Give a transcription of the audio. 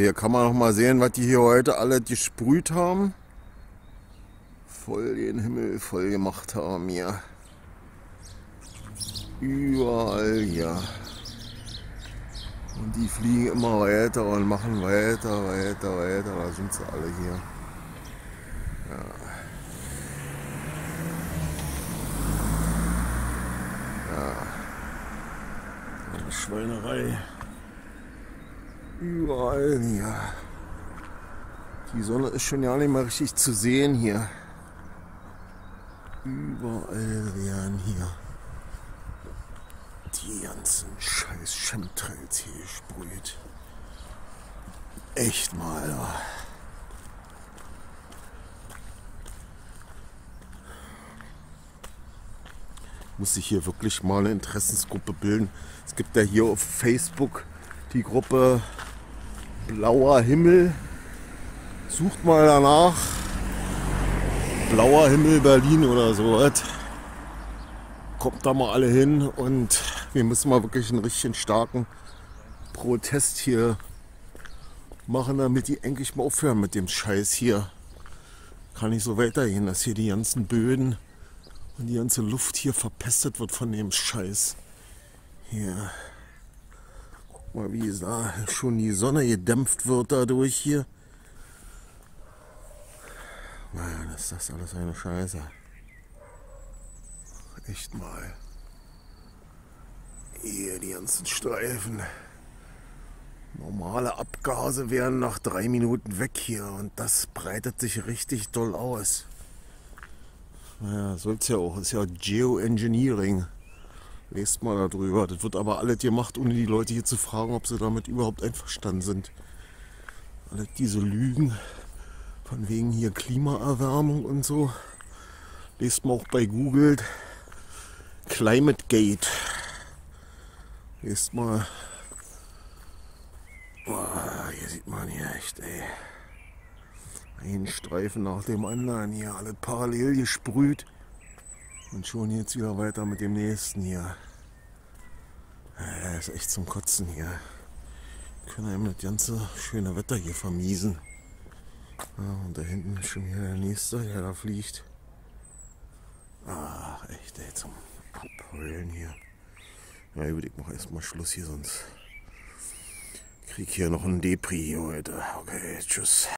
hier kann man noch mal sehen, was die hier heute alle gesprüht haben. Voll den Himmel voll gemacht haben hier. Überall hier. Und die fliegen immer weiter und machen weiter, weiter, weiter. Da sind sie alle hier. Ja. Ja. Eine Schweinerei. Überall hier. Die Sonne ist schon ja nicht mehr richtig zu sehen hier. Überall werden hier die ganzen scheiß Chemtrails hier gesprüht. Echt mal. Ja. Muss sich hier wirklich mal eine Interessensgruppe bilden. Es gibt ja hier auf Facebook die Gruppe Blauer Himmel. Sucht mal danach. Blauer Himmel Berlin oder so. Kommt da mal alle hin und wir müssen mal wirklich einen richtig starken Protest hier machen, damit die endlich mal aufhören mit dem Scheiß hier. Kann nicht so weitergehen, dass hier die ganzen Böden und die ganze Luft hier verpestet wird von dem Scheiß. Hier. Mal, wie da schon die Sonne gedämpft wird dadurch hier. Mann, ist das alles eine Scheiße. Echt mal. Hier die ganzen Streifen. Normale Abgase wären nach drei Minuten weg hier und das breitet sich richtig doll aus. Naja, soll es ja auch. Ist ja Geoengineering. Lest mal darüber. Das wird aber alles gemacht, ohne die Leute hier zu fragen, ob sie damit überhaupt einverstanden sind. Alle diese Lügen von wegen hier Klimaerwärmung und so. Lest mal auch bei Google Climate Gate. Lest mal. Boah, hier sieht man hier echt, ey. Ein Streifen nach dem anderen hier, alle parallel gesprüht. Und schon jetzt wieder weiter mit dem nächsten hier. Ja, ist echt zum Kotzen hier. Können einem das ganze schöne Wetter hier vermiesen. Ja, und da hinten ist schon wieder der nächste, der da fliegt. Ach, echt, ey, zum Abheulen hier. Ja ich mache erstmal Schluss hier, sonst krieg hier noch einen Depri heute. Okay, tschüss.